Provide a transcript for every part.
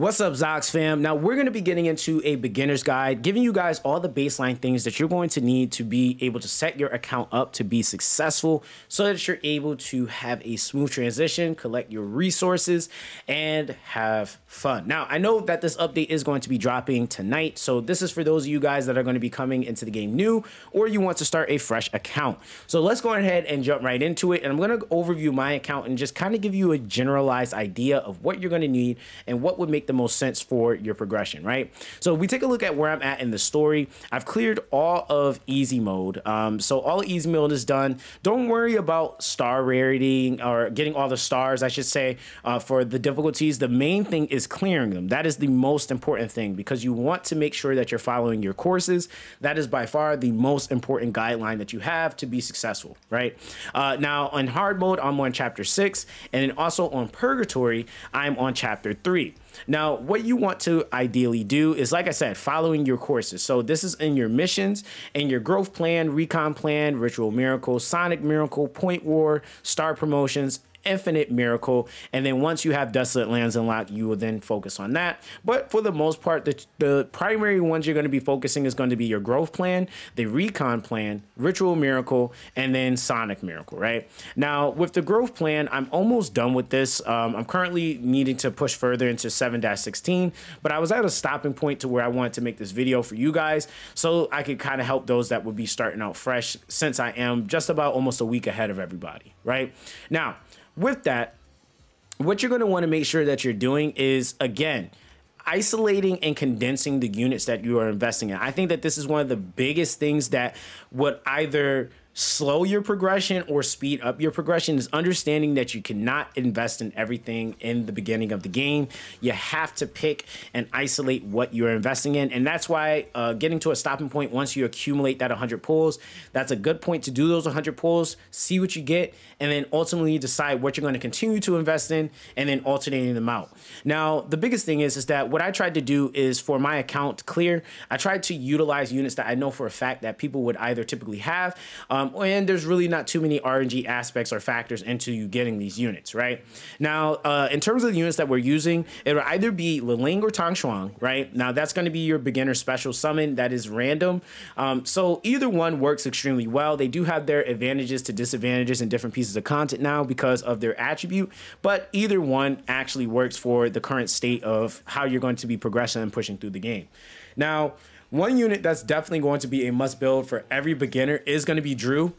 What's up, Zox fam? Now we're going to be getting into a beginner's guide, giving you guys all the baseline things that you're going to need to be able to set your account up to be successful so that you're able to have a smooth transition, collect your resources, and have fun. Now, I know that this update is going to be dropping tonight, so this is for those of you guys that are going to be coming into the game new or you want to start a fresh account. So let's go ahead and jump right into it, and I'm going to overview my account and just kind of give you a generalized idea of what you're going to need and what would make the most sense for your progression, right? So we take a look at where I'm at in the story. I've cleared all of easy mode. Um, so all easy mode is done. Don't worry about star rarity or getting all the stars, I should say, uh, for the difficulties. The main thing is clearing them. That is the most important thing because you want to make sure that you're following your courses. That is by far the most important guideline that you have to be successful, right? Uh, now on hard mode, I'm on chapter six, and then also on purgatory, I'm on chapter three. Now, what you want to ideally do is, like I said, following your courses. So this is in your missions, in your growth plan, recon plan, ritual miracle, sonic miracle, point war, star promotions, infinite miracle. And then once you have desolate lands unlocked you will then focus on that. But for the most part the, the primary ones you're going to be focusing is going to be your growth plan the recon plan ritual miracle and then sonic miracle right? Now with the growth plan i'm almost done with this. Um, i'm currently needing to push further into 7-16 but i was at a stopping point to where i wanted to make this video for you guys so i could kind of help those that would be starting out fresh since i am just about almost a week ahead of everybody right? Now with that, what you're going to want to make sure that you're doing is again isolating and condensing the units that you are investing in. I think that this is one of the biggest things that would either slow your progression or speed up your progression is understanding that you cannot invest in everything in the beginning of the game. You have to pick and isolate what you're investing in. And that's why uh, getting to a stopping point once you accumulate that 100 pulls, that's a good point to do those 100 pulls, see what you get, and then ultimately decide what you're going to continue to invest in and then alternating them out. Now, the biggest thing is, is that what I tried to do is for my account clear, I tried to utilize units that I know for a fact that people would either typically have. Um, um, and there's really not too many RNG aspects or factors into you getting these units, right? Now, uh, in terms of the units that we're using, it will either be Liling or Tang Shuang, right? Now, that's going to be your beginner special summon that is random. Um, so either one works extremely well. They do have their advantages to disadvantages in different pieces of content now because of their attribute, but either one actually works for the current state of how you're going to be progressing and pushing through the game. Now, one unit that's definitely going to be a must build for every beginner is going to be Drew.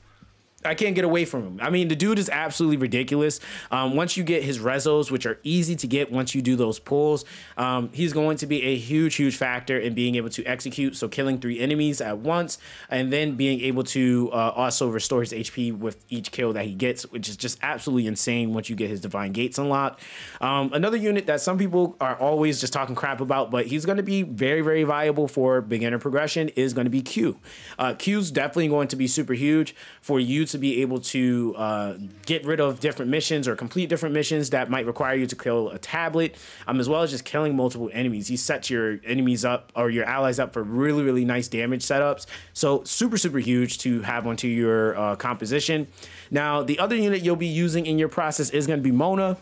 I can't get away from him. I mean, the dude is absolutely ridiculous. Um, once you get his rezos, which are easy to get once you do those pulls, um, he's going to be a huge, huge factor in being able to execute. So killing three enemies at once, and then being able to uh, also restore his HP with each kill that he gets, which is just absolutely insane once you get his divine gates unlocked. Um, another unit that some people are always just talking crap about, but he's going to be very, very viable for beginner progression is going to be Q. Uh, Q's definitely going to be super huge for you to be able to uh, get rid of different missions or complete different missions that might require you to kill a tablet, um, as well as just killing multiple enemies. He sets your enemies up or your allies up for really, really nice damage setups. So super, super huge to have onto your uh, composition. Now, the other unit you'll be using in your process is going to be Mona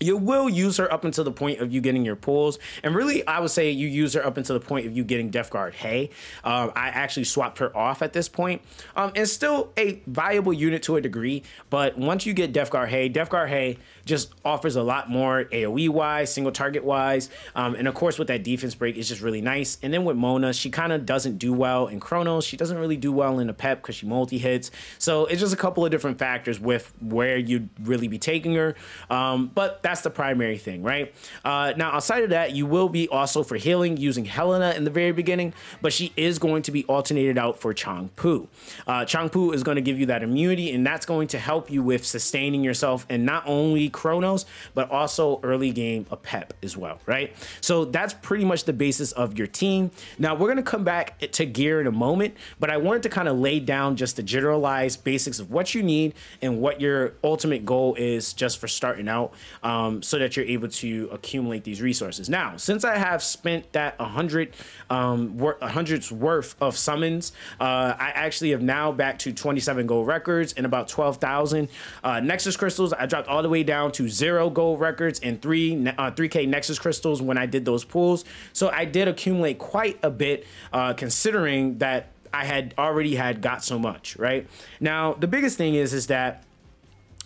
you will use her up until the point of you getting your pulls. And really, I would say you use her up until the point of you getting Death Guard Hay. Um, I actually swapped her off at this point. Um, still a viable unit to a degree. But once you get Death Guard Hay, Death Guard Hay just offers a lot more AoE wise, single target wise. Um, and of course, with that defense break, it's just really nice. And then with Mona, she kind of doesn't do well in Chronos. She doesn't really do well in the Pep because she multi hits. So it's just a couple of different factors with where you'd really be taking her. Um, but that's the primary thing, right? Uh, now, outside of that, you will be also for healing using Helena in the very beginning, but she is going to be alternated out for Chang Pu. Uh, Chang Pu is going to give you that immunity, and that's going to help you with sustaining yourself and not only Chronos, but also early game Apep as well, right? So that's pretty much the basis of your team. Now, we're going to come back to gear in a moment, but I wanted to kind of lay down just the generalized basics of what you need and what your ultimate goal is just for starting out. Um, um, so that you're able to accumulate these resources. Now, since I have spent that 100 um, wor- 100's worth of summons, uh, I actually have now back to 27 gold records and about 12,000 uh, Nexus crystals. I dropped all the way down to zero gold records and three uh, 3K Nexus crystals when I did those pools. So I did accumulate quite a bit, uh, considering that I had already had got so much. Right now, the biggest thing is is that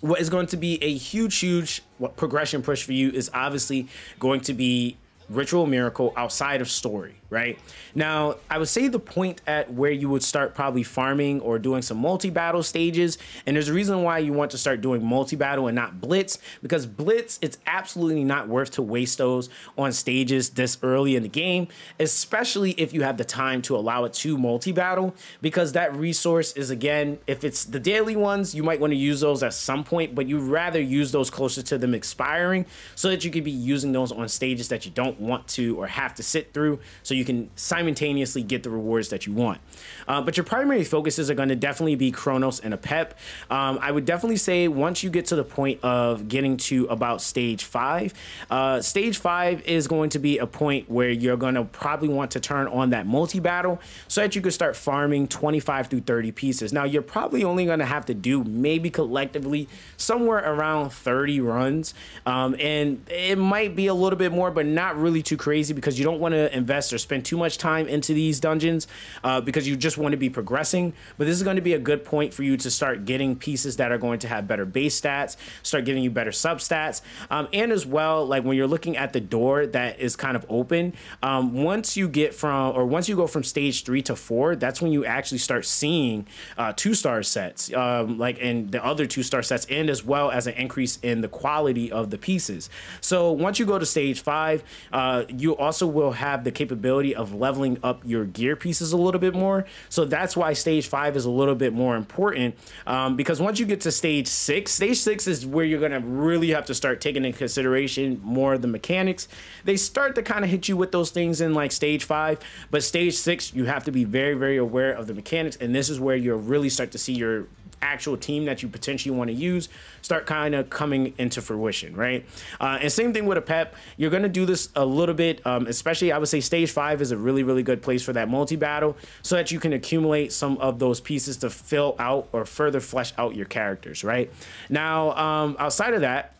what is going to be a huge, huge progression push for you is obviously going to be Ritual Miracle outside of story right? Now, I would say the point at where you would start probably farming or doing some multi-battle stages, and there's a reason why you want to start doing multi-battle and not blitz, because blitz, it's absolutely not worth to waste those on stages this early in the game, especially if you have the time to allow it to multi-battle, because that resource is again, if it's the daily ones, you might want to use those at some point, but you'd rather use those closer to them expiring so that you could be using those on stages that you don't want to or have to sit through so you you can simultaneously get the rewards that you want. Uh, but your primary focuses are going to definitely be Chronos and Apep. Um, I would definitely say once you get to the point of getting to about stage five, uh, stage five is going to be a point where you're going to probably want to turn on that multi battle so that you can start farming 25 through 30 pieces. Now, you're probably only going to have to do maybe collectively somewhere around 30 runs. Um, and it might be a little bit more, but not really too crazy because you don't want to invest or spend too much time into these dungeons uh, because you just want to be progressing. But this is going to be a good point for you to start getting pieces that are going to have better base stats, start giving you better substats, um, and as well, like when you're looking at the door that is kind of open, um, once you get from or once you go from stage three to four, that's when you actually start seeing uh, two star sets, um, like in the other two star sets, and as well as an increase in the quality of the pieces. So once you go to stage five, uh, you also will have the capability of leveling up your gear pieces a little bit more. So that's why stage five is a little bit more important um, because once you get to stage six, stage six is where you're going to really have to start taking into consideration more of the mechanics. They start to kind of hit you with those things in like stage five, but stage six, you have to be very, very aware of the mechanics. And this is where you'll really start to see your actual team that you potentially want to use start kind of coming into fruition, right? Uh, and same thing with Apep. You're going to do this a little bit, um, especially I would say stage five is a really, really good place for that multi battle so that you can accumulate some of those pieces to fill out or further flesh out your characters, right? Now, um, outside of that,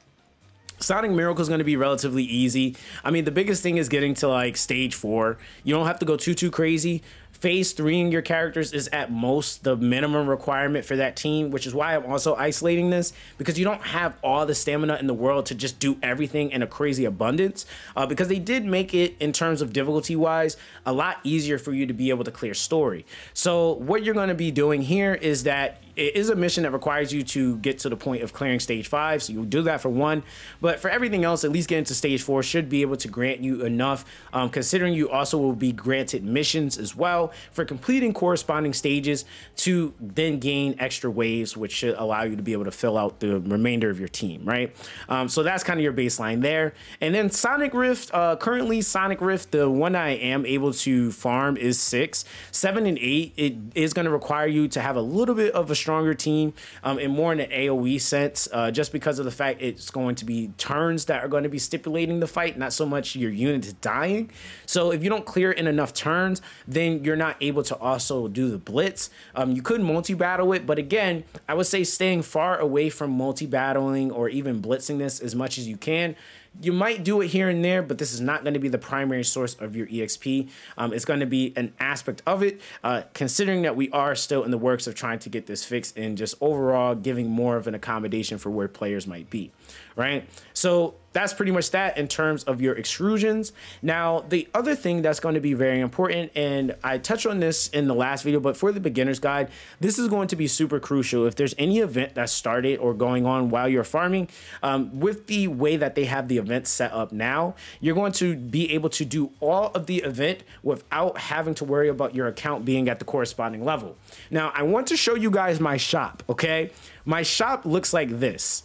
Sonic Miracle is going to be relatively easy. I mean, the biggest thing is getting to like stage four. You don't have to go too, too crazy phase three in your characters is at most the minimum requirement for that team, which is why I'm also isolating this because you don't have all the stamina in the world to just do everything in a crazy abundance. Uh, because they did make it, in terms of difficulty wise, a lot easier for you to be able to clear story. So, what you're going to be doing here is that it is a mission that requires you to get to the point of clearing stage five. So you'll do that for one, but for everything else, at least getting to stage four should be able to grant you enough. Um, considering you also will be granted missions as well for completing corresponding stages to then gain extra waves, which should allow you to be able to fill out the remainder of your team, right? Um, so that's kind of your baseline there. And then Sonic Rift, uh, currently Sonic Rift, the one I am able to farm is six, seven, and eight. It is going to require you to have a little bit of a stronger team um, and more in the AoE sense, uh, just because of the fact it's going to be turns that are going to be stipulating the fight, not so much your unit dying. So if you don't clear in enough turns, then you're not able to also do the blitz. Um, you could multi battle it, but again, I would say staying far away from multi battling or even blitzing this as much as you can you might do it here and there, but this is not going to be the primary source of your EXP. Um, it's going to be an aspect of it, uh, considering that we are still in the works of trying to get this fixed and just overall giving more of an accommodation for where players might be, right? So that's pretty much that in terms of your extrusions. Now, the other thing that's going to be very important, and I touched on this in the last video, but for the beginner's guide, this is going to be super crucial. If there's any event that started or going on while you're farming, um, with the way that they have the event set up now, you're going to be able to do all of the event without having to worry about your account being at the corresponding level. Now, I want to show you guys my shop, okay? My shop looks like this.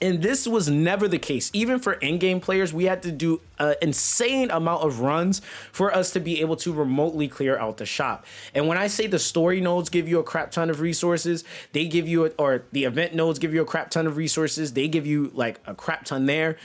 And this was never the case. Even for in-game players, we had to do an insane amount of runs for us to be able to remotely clear out the shop. And when I say the story nodes give you a crap ton of resources, they give you, a, or the event nodes give you a crap ton of resources, they give you like a crap ton there.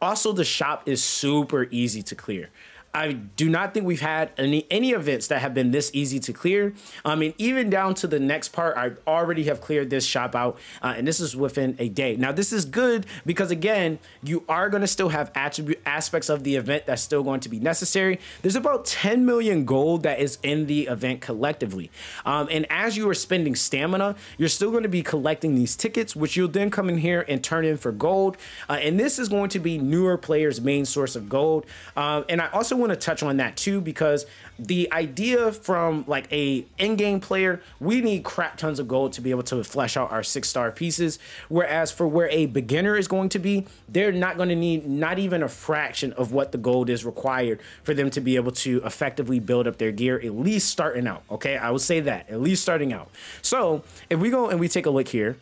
Also, the shop is super easy to clear. I do not think we've had any any events that have been this easy to clear. I mean, even down to the next part, I already have cleared this shop out, uh, and this is within a day. Now, this is good because again, you are going to still have attribute aspects of the event that's still going to be necessary. There's about 10 million gold that is in the event collectively, um, and as you are spending stamina, you're still going to be collecting these tickets, which you'll then come in here and turn in for gold. Uh, and this is going to be newer players' main source of gold. Um, and I also want to touch on that too because the idea from like a in-game player, we need crap tons of gold to be able to flesh out our six star pieces. Whereas for where a beginner is going to be, they're not going to need not even a fraction of what the gold is required for them to be able to effectively build up their gear, at least starting out. Okay, I would say that at least starting out. So if we go and we take a look here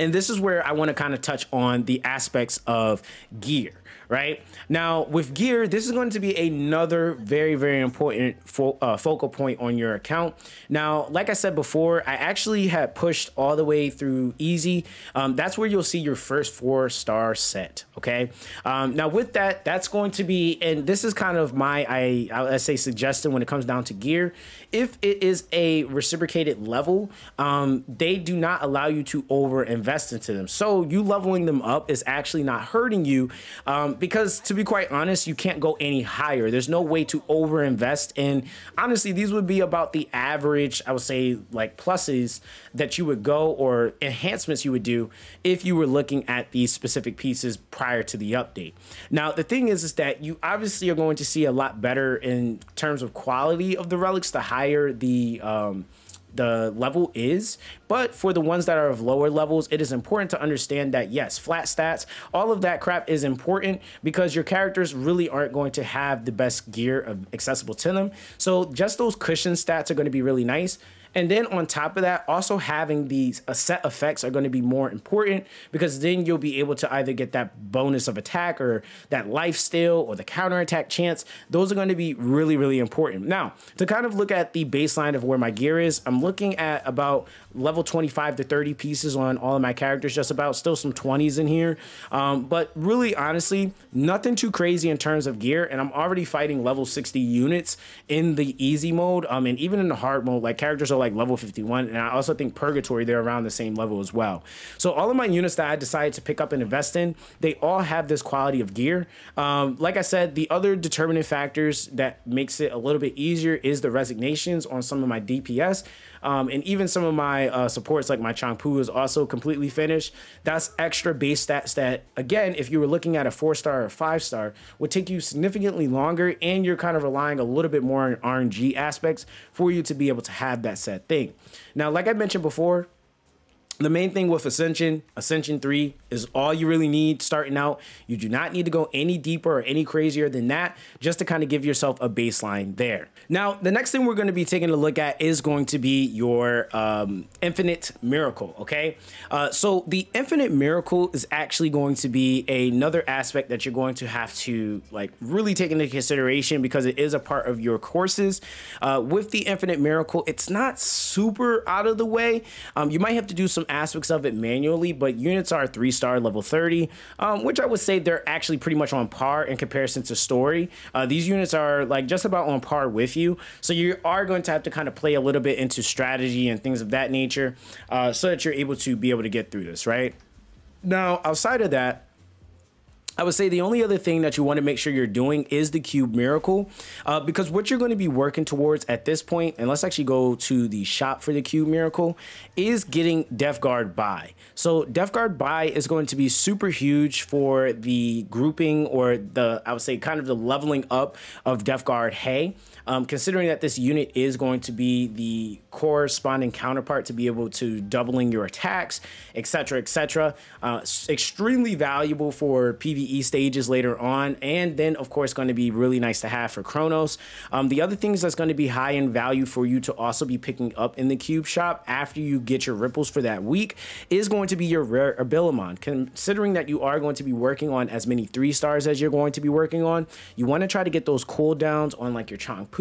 and this is where I want to kind of touch on the aspects of gear right? Now, with gear, this is going to be another very, very important fo uh, focal point on your account. Now, like I said before, I actually had pushed all the way through easy. Um, that's where you'll see your first four star set, okay? Um, now, with that, that's going to be, and this is kind of my, I, I say suggestion when it comes down to gear. If it is a reciprocated level, um, they do not allow you to over invest into them. So you leveling them up is actually not hurting you um, because to be quite honest, you can't go any higher. There's no way to overinvest. And honestly, these would be about the average, I would say, like pluses that you would go or enhancements you would do if you were looking at these specific pieces prior to the update. Now, the thing is, is that you obviously are going to see a lot better in terms of quality of the relics the higher the um, the level is. But for the ones that are of lower levels, it is important to understand that yes, flat stats, all of that crap is important because your characters really aren't going to have the best gear accessible to them. So just those cushion stats are going to be really nice. And then on top of that, also having these set effects are going to be more important because then you'll be able to either get that bonus of attack or that life steal or the counter attack chance. Those are going to be really, really important. Now, to kind of look at the baseline of where my gear is, I'm looking at about level 25 to 30 pieces on all of my characters, just about still some 20s in here. Um, but really, honestly, nothing too crazy in terms of gear. And I'm already fighting level 60 units in the easy mode. Um, and even in the hard mode, like characters are like level 51. And I also think Purgatory, they're around the same level as well. So all of my units that I decided to pick up and invest in, they all have this quality of gear. Um, like I said, the other determining factors that makes it a little bit easier is the resignations on some of my DPS. Um, and even some of my uh, supports, like my Changpu, is also completely finished. That's extra base stats that, again, if you were looking at a four star or five star, would take you significantly longer, and you're kind of relying a little bit more on RNG aspects for you to be able to have that set thing. Now, like I mentioned before, the main thing with Ascension, Ascension 3 is all you really need starting out. You do not need to go any deeper or any crazier than that just to kind of give yourself a baseline there. Now, the next thing we're going to be taking a look at is going to be your um, Infinite Miracle, okay? Uh, so the Infinite Miracle is actually going to be another aspect that you're going to have to like really take into consideration because it is a part of your courses. Uh, with the Infinite Miracle, it's not super out of the way. Um, you might have to do some aspects of it manually, but units are three star level 30, um, which I would say they're actually pretty much on par in comparison to story. Uh, these units are like just about on par with you. So you are going to have to kind of play a little bit into strategy and things of that nature uh, so that you're able to be able to get through this, right? Now, outside of that, I would say the only other thing that you want to make sure you're doing is the cube miracle, uh, because what you're going to be working towards at this point, and let's actually go to the shop for the cube miracle, is getting Death Guard buy. So Death Guard buy is going to be super huge for the grouping or the I would say kind of the leveling up of Death Guard Hay. Um, considering that this unit is going to be the corresponding counterpart to be able to doubling your attacks, etc., etc. Uh, extremely valuable for PVE stages later on, and then of course going to be really nice to have for Chronos. Um, the other things that's going to be high in value for you to also be picking up in the cube shop after you get your ripples for that week is going to be your rare Abilimon. Considering that you are going to be working on as many three stars as you're going to be working on, you want to try to get those cooldowns on like your Changpu,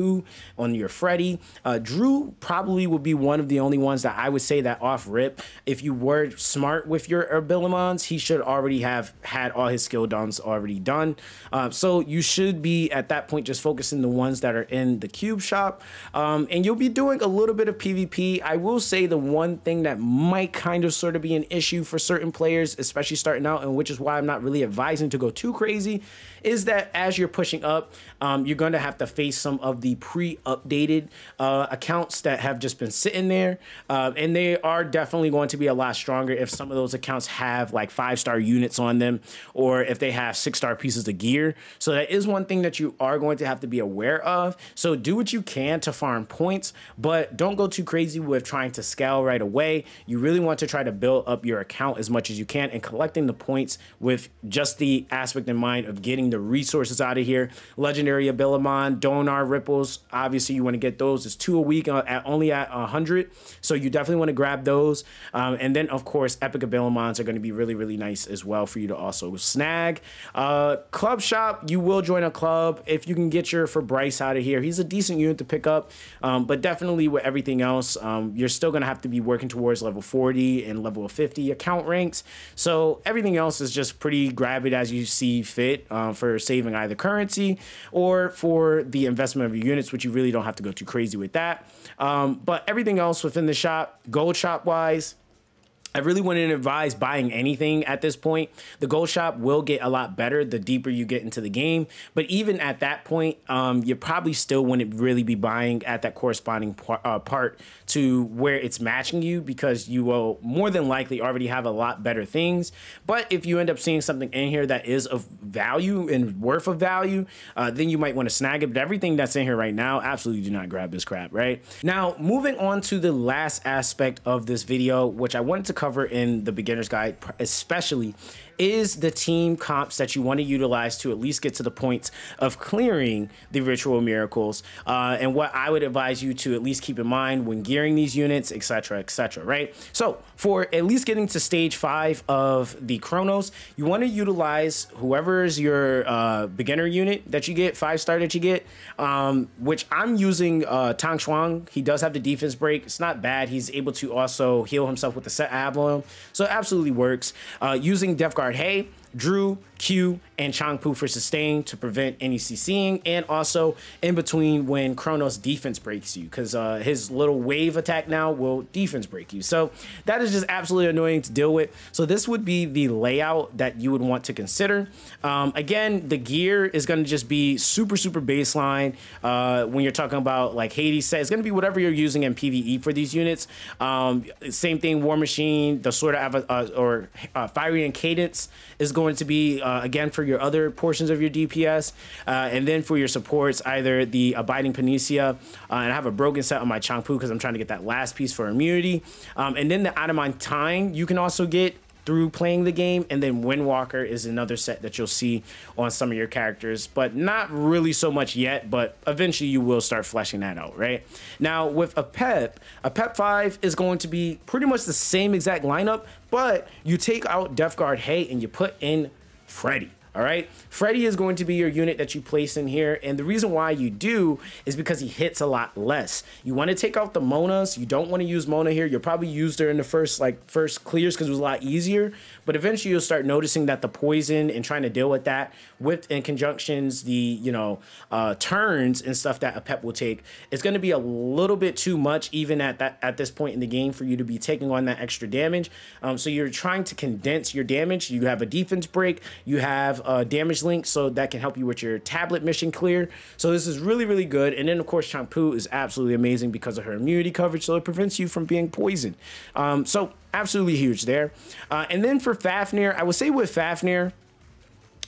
on your Freddy. Uh, Drew probably would be one of the only ones that I would say that off rip, if you were smart with your Abilimons, he should already have had all his skill downs already done. Uh, so you should be at that point just focusing the ones that are in the cube shop. Um, and you'll be doing a little bit of PvP. I will say the one thing that might kind of sort of be an issue for certain players, especially starting out, and which is why I'm not really advising to go too crazy, is that as you're pushing up, um, you're going to have to face some of the pre-updated uh, accounts that have just been sitting there, uh, and they are definitely going to be a lot stronger if some of those accounts have like five-star units on them, or if they have six-star pieces of gear. So that is one thing that you are going to have to be aware of. So do what you can to farm points, but don't go too crazy with trying to scale right away. You really want to try to build up your account as much as you can and collecting the points with just the aspect in mind of getting the resources out of here. Legendary Abilimon, Donar Ripples. Obviously, you want to get those. It's two a week uh, at only at 100. So you definitely want to grab those. Um, and then, of course, Epic Abilimons are going to be really, really nice as well for you to also snag. Uh, club Shop, you will join a club if you can get your for Bryce out of here. He's a decent unit to pick up, um, but definitely with everything else, um, you're still going to have to be working towards level 40 and level 50 account ranks. So everything else is just pretty grab it as you see fit uh, for saving either currency or for the investment of units, which you really don't have to go too crazy with that. Um, but everything else within the shop, gold shop wise, I really wouldn't advise buying anything at this point. The gold shop will get a lot better the deeper you get into the game. But even at that point, um, you probably still wouldn't really be buying at that corresponding par uh, part to where it's matching you because you will more than likely already have a lot better things. But if you end up seeing something in here that is of value and worth of value, uh, then you might want to snag it. But everything that's in here right now, absolutely do not grab this crap, right? Now, moving on to the last aspect of this video, which I wanted to cover in the beginner's guide, especially is the team comps that you want to utilize to at least get to the point of clearing the ritual miracles uh, and what I would advise you to at least keep in mind when gearing these units, etc., etc. right? So for at least getting to stage five of the Chronos, you want to utilize whoever is your uh, beginner unit that you get, five star that you get, um, which I'm using uh, Tang Shuang. He does have the defense break. It's not bad. He's able to also heal himself with the set Avalon. So it absolutely works. Uh, using Death Guard Hay, Drew, Q, and Changpu for sustain to prevent any CCing, and also in between when Chronos defense breaks you, because uh, his little wave attack now will defense break you. So that is just absolutely annoying to deal with. So this would be the layout that you would want to consider. Um, again, the gear is going to just be super, super baseline. Uh, when you're talking about like Hades set, it's going to be whatever you're using in PvE for these units. Um, same thing, War Machine, the sort of uh, or uh, Fiery and Cadence is going to be uh, again for your other portions of your DPS, uh, and then for your supports, either the Abiding Panacea, uh, and I have a broken set on my Changpu because I'm trying to get that last piece for immunity, um, and then the Adamantine you can also get through playing the game. And then Windwalker is another set that you'll see on some of your characters, but not really so much yet. But eventually you will start fleshing that out, right? Now, with Apep, a PEP 5 is going to be pretty much the same exact lineup, but you take out Death Guard Hay and you put in Freddy. All right. Freddy is going to be your unit that you place in here. And the reason why you do is because he hits a lot less. You want to take out the Monas. You don't want to use Mona here. You'll probably use her in the first like first clears because it was a lot easier. But eventually you'll start noticing that the poison and trying to deal with that with in conjunctions, the, you know, uh, turns and stuff that Apep will take, it's going to be a little bit too much even at that at this point in the game for you to be taking on that extra damage. Um, so you're trying to condense your damage. You have a defense break. You have a damage link, so that can help you with your tablet mission clear. So this is really, really good. And then, of course, Changpu is absolutely amazing because of her immunity coverage, so it prevents you from being poisoned. Um, so absolutely huge there. Uh, and then for Fafnir, I would say with Fafnir,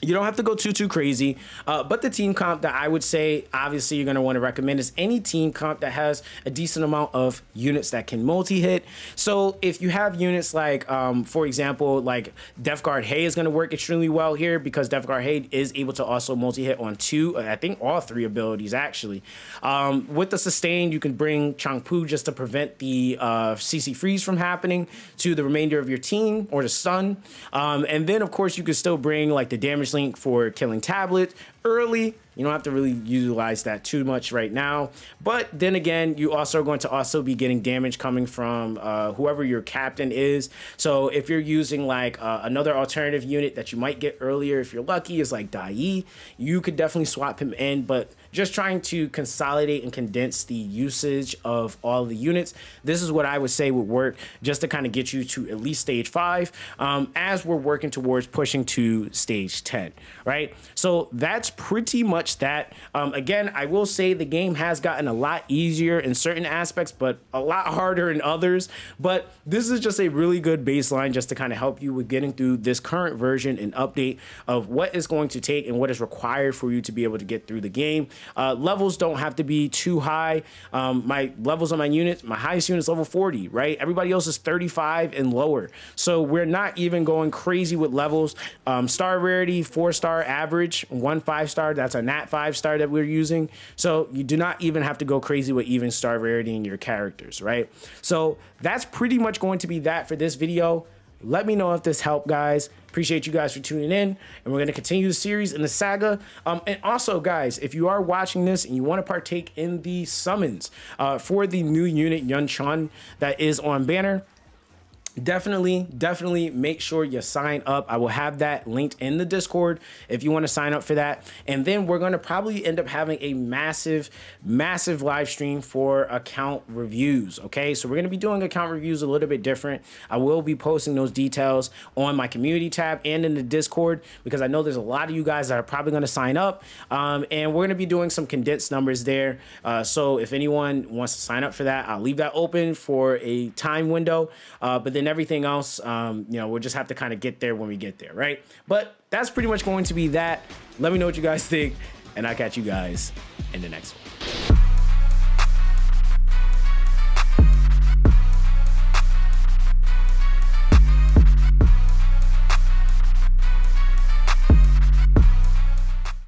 you don't have to go too too crazy. Uh, but the team comp that i would say obviously you're going to want to recommend is any team comp that has a decent amount of units that can multi-hit. So if you have units like um, for example like death guard hay is going to work extremely well here because death guard hay is able to also multi-hit on two i think all three abilities actually. Um, with the sustain you can bring changpu just to prevent the uh, cc freeze from happening to the remainder of your team or the stun um, and then of course you can still bring like the damage link for killing tablets early. You don't have to really utilize that too much right now. But then again, you also are going to also be getting damage coming from uh, whoever your captain is. So if you're using like uh, another alternative unit that you might get earlier, if you're lucky, is like Dai, you could definitely swap him in. But just trying to consolidate and condense the usage of all the units. This is what I would say would work just to kind of get you to at least stage five um, as we're working towards pushing to stage 10, right? So that's pretty much that. Um, again, I will say the game has gotten a lot easier in certain aspects, but a lot harder in others. But this is just a really good baseline just to kind of help you with getting through this current version and update of what is going to take and what is required for you to be able to get through the game. Uh, levels don't have to be too high. Um, my levels on my units, my highest unit is level 40, right? Everybody else is 35 and lower. So we're not even going crazy with levels. Um, star rarity, four star average, one five star. That's a nat five star that we're using. So you do not even have to go crazy with even star rarity in your characters, right? So that's pretty much going to be that for this video. Let me know if this helped, guys. Appreciate you guys for tuning in. And we're going to continue the series in the saga. Um, and also, guys, if you are watching this and you want to partake in the summons uh, for the new unit Yun Chuan that is on banner, definitely definitely make sure you sign up. I will have that linked in the discord if you want to sign up for that. And then we're going to probably end up having a massive massive live stream for account reviews okay? So we're going to be doing account reviews a little bit different. I will be posting those details on my community tab and in the discord because i know there's a lot of you guys that are probably going to sign up um, and we're going to be doing some condensed numbers there. Uh, so if anyone wants to sign up for that i'll leave that open for a time window. Uh, but then and everything else, um, you know, we'll just have to kind of get there when we get there, right? But that's pretty much going to be that. Let me know what you guys think, and I'll catch you guys in the next one.